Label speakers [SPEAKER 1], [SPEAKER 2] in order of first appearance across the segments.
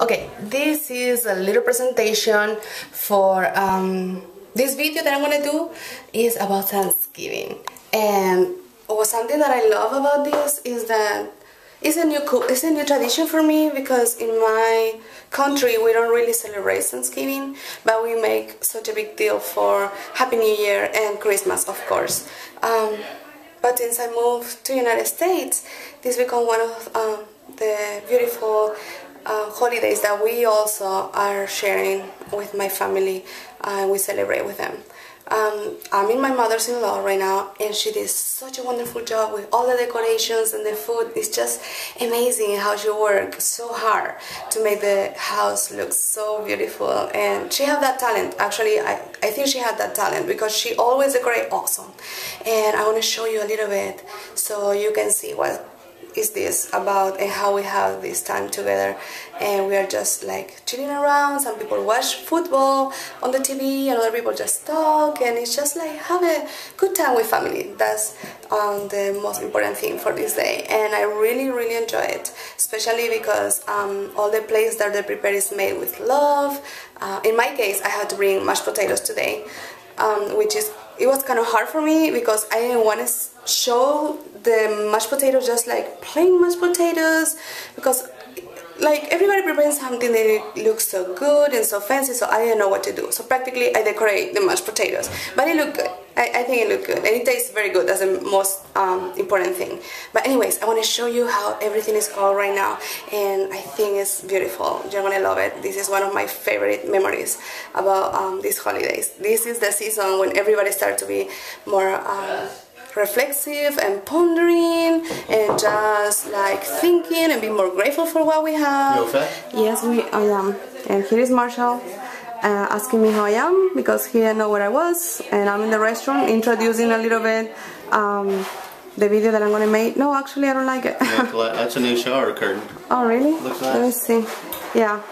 [SPEAKER 1] Okay, this is a little presentation for um, this video that I'm gonna do is about Thanksgiving. And something that I love about this is that it's a new it's a new tradition for me because in my country we don't really celebrate Thanksgiving but we make such a big deal for Happy New Year and Christmas of course. Um, but since I moved to United States this become one of um, the beautiful uh, holidays that we also are sharing with my family and uh, we celebrate with them. Um, I'm in my mother's-in-law right now and she did such a wonderful job with all the decorations and the food. It's just amazing how she worked so hard to make the house look so beautiful and she had that talent. Actually, I, I think she had that talent because she always decorate awesome. And I want to show you a little bit so you can see what is this about and how we have this time together. And we are just like chilling around. Some people watch football on the TV and other people just talk. And it's just like have a good time with family. That's um, the most important thing for this day. And I really really enjoy it especially because um, all the plates that they prepare is made with love. Uh, in my case I had to bring mashed potatoes today um, which is it was kind of hard for me because I didn't want to show the mashed potatoes just like plain mashed potatoes because like everybody prepares something that looks so good and so fancy so I didn't know what to do. So practically I decorate the mashed potatoes. But it looked good. I, I think it looked good. And it tastes very good. That's the most um, important thing. But anyways I want to show you how everything is called right now. And I think it's beautiful. You're gonna love it. This is one of my favorite memories about um, these holidays. This is the season when everybody starts to be more um, reflexive and pondering and just like thinking and be more grateful for what we have.
[SPEAKER 2] You okay?
[SPEAKER 1] Yes, we, I am. And here is Marshall uh, asking me how I am because he didn't know where I was and I'm in the restaurant introducing a little bit um, the video that I'm gonna make. No, actually I don't like it.
[SPEAKER 2] That's a new shower curtain.
[SPEAKER 1] Oh really?
[SPEAKER 2] Looks
[SPEAKER 1] nice. Let me see. Yeah.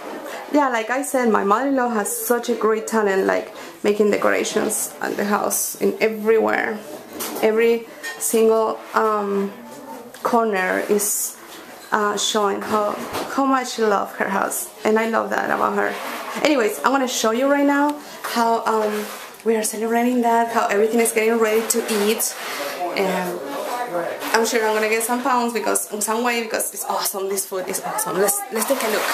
[SPEAKER 1] Yeah, like I said, my mother-in-law has such a great talent like making decorations at the house in everywhere every single um, corner is uh, showing how how much she loves her house. And I love that about her. Anyways I'm gonna show you right now how um, we are celebrating that how everything is getting ready to eat. And I'm sure I'm gonna get some pounds because in some way because it's awesome. This food is awesome. Let's let's take a look.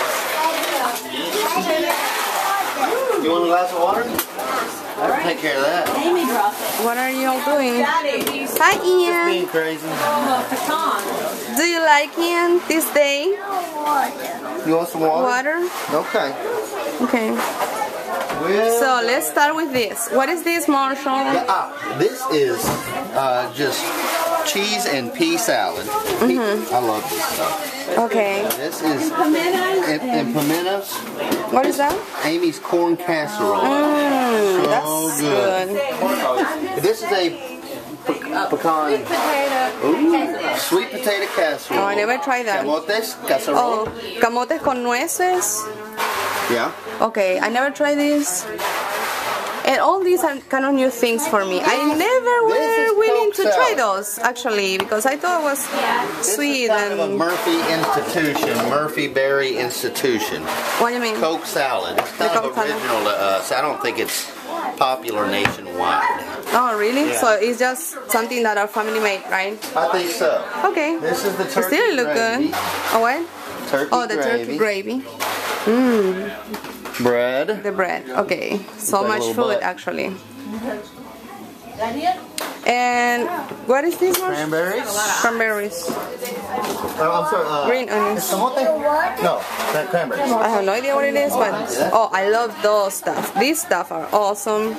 [SPEAKER 2] You want a glass of water? I'll take care of that.
[SPEAKER 1] Amy dropped it. What are you all doing? Daddy, Hi, Ian.
[SPEAKER 2] being crazy.
[SPEAKER 1] Oh, Do you like Ian this day?
[SPEAKER 2] You want some water?
[SPEAKER 1] Water?
[SPEAKER 2] Okay.
[SPEAKER 1] Okay. Well, so let's start with this. What is this, Marshall?
[SPEAKER 2] Yeah, ah, this is uh, just cheese and pea salad. Mm -hmm. I love this stuff.
[SPEAKER 1] Okay.
[SPEAKER 2] This is and, pimentos.
[SPEAKER 1] What is that?
[SPEAKER 2] Amy's corn casserole.
[SPEAKER 1] Mm, so that's good. good.
[SPEAKER 2] This is a pe pecan. Sweet potato. Ooh, sweet potato casserole.
[SPEAKER 1] Oh, I never tried that.
[SPEAKER 2] Camotes casserole.
[SPEAKER 1] Oh, camotes con nueces.
[SPEAKER 2] Yeah.
[SPEAKER 1] Okay, I never tried this. And all these are kind of new things for me. I never were willing to try those, actually, because I thought it was sweet.
[SPEAKER 2] kind and of a Murphy institution, Murphy Berry institution.
[SPEAKER 1] What do you mean?
[SPEAKER 2] Coke salad. It's kind of original to us. I don't think it's popular nationwide.
[SPEAKER 1] Oh, really? Yeah. So it's just something that our family made, right?
[SPEAKER 2] I think so.
[SPEAKER 1] Okay.
[SPEAKER 2] This is the turkey
[SPEAKER 1] it still look
[SPEAKER 2] gravy.
[SPEAKER 1] good. Oh, what?
[SPEAKER 2] Turkey
[SPEAKER 1] oh, the
[SPEAKER 2] gravy.
[SPEAKER 1] turkey gravy. Mmm.
[SPEAKER 2] Bread.
[SPEAKER 1] The bread. Okay. So much food butt. actually. And what is this one?
[SPEAKER 2] Cranberries.
[SPEAKER 1] Cranberries.
[SPEAKER 2] Oh, I'm sorry. Uh,
[SPEAKER 1] Green onions.
[SPEAKER 2] No, cranberries.
[SPEAKER 1] I have no idea what it is, but oh, I love those stuff. These stuff are awesome.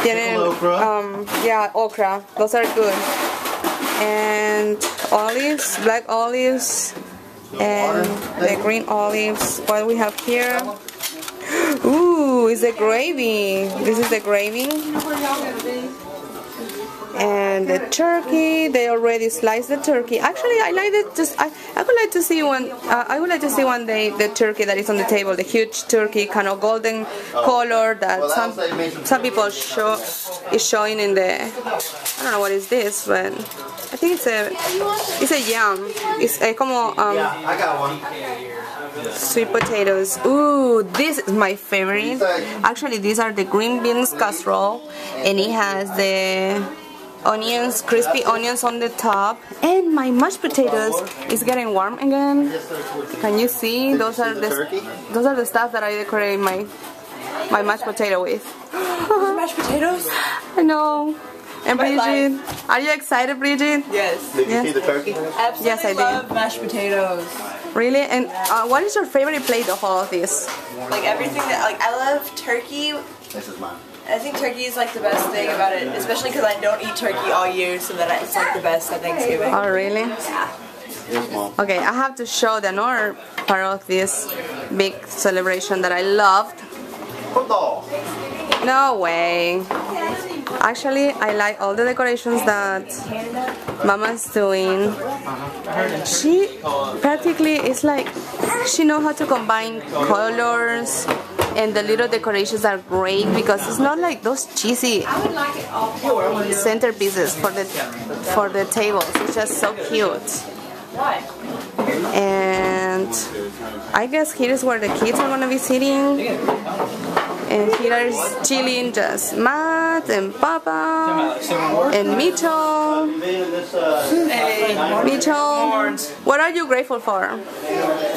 [SPEAKER 2] Tienen,
[SPEAKER 1] um, yeah, okra. Those are good. And olives, black olives, and the green olives. What we have here? It's the gravy. This is the gravy. And the turkey. They already sliced the turkey. Actually, I like it. Just I, I would like to see one. Uh, I would like to see one day the turkey that is on the table, the huge turkey, kind of golden color that some
[SPEAKER 2] that'll save me some
[SPEAKER 1] people show is showing in the. I don't know what is this, but I think it's a it's a yam. It's a como um,
[SPEAKER 2] I got one.
[SPEAKER 1] sweet potatoes. Ooh, this is my favorite. Actually, these are the green beans casserole, and it has the onions, crispy onions on the top, and my mashed potatoes is getting warm again. Can you see? Those are the those are the stuff that I decorate my my mashed potato with.
[SPEAKER 3] Mashed potatoes?
[SPEAKER 1] I know. And
[SPEAKER 3] My
[SPEAKER 1] Bridget, are you excited, Bridget?
[SPEAKER 3] Yes.
[SPEAKER 2] Did you
[SPEAKER 1] Yes.
[SPEAKER 2] see the turkey?
[SPEAKER 3] Absolutely
[SPEAKER 1] Yes, I did.
[SPEAKER 3] love mashed potatoes.
[SPEAKER 1] Really? And uh, what is your favorite plate of all of this?
[SPEAKER 3] Like everything that, like I love turkey.
[SPEAKER 2] This is mine.
[SPEAKER 3] I think turkey is like the best thing about it, especially because I don't eat turkey all year, so that it's like the best at Thanksgiving.
[SPEAKER 1] Oh, really?
[SPEAKER 2] Here's mom.
[SPEAKER 1] Okay, I have to show the another part of this big celebration that I loved. No way. Actually, I like all the decorations that Mama's doing. She practically is like she know how to combine colors and the little decorations are great because it's not like those cheesy centerpieces for the for the tables. It's just so cute. And I guess here is where the kids are gonna be sitting. And here is chilling just Matt and Papa and Mitchell. Hey. Mitchell, what are you grateful for?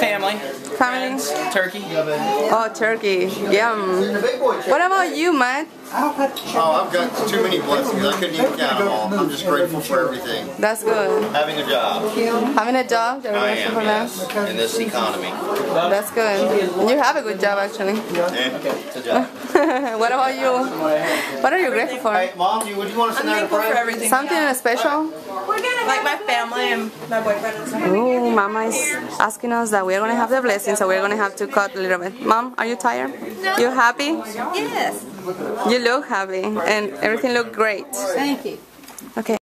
[SPEAKER 4] Family,
[SPEAKER 1] Family?
[SPEAKER 4] turkey.
[SPEAKER 1] Oh, turkey. Yum. What about you, Matt?
[SPEAKER 2] Oh, I've got too many blessings. I couldn't even count them all. I'm just grateful for everything.
[SPEAKER 1] That's good.
[SPEAKER 2] Having a job.
[SPEAKER 1] Having a job? You're
[SPEAKER 2] I
[SPEAKER 1] grateful
[SPEAKER 2] am,
[SPEAKER 1] for that?
[SPEAKER 2] yes. In this economy.
[SPEAKER 1] That's good. You have a good job, actually.
[SPEAKER 2] Yeah, it's a job.
[SPEAKER 1] what about you? What are you grateful for?
[SPEAKER 2] Hey, mom, would you want to sit
[SPEAKER 3] I'm
[SPEAKER 2] there and
[SPEAKER 3] thankful for
[SPEAKER 2] pray?
[SPEAKER 3] everything.
[SPEAKER 1] Something special?
[SPEAKER 3] Like my family and my boyfriend and stuff.
[SPEAKER 1] Ooh, Mama is asking us that we're gonna have the blessing, so we're gonna have to cut a little bit. Mom, are you tired? You happy?
[SPEAKER 3] Yes.
[SPEAKER 1] You look happy, and everything looked great.
[SPEAKER 3] Thank you.
[SPEAKER 1] Okay.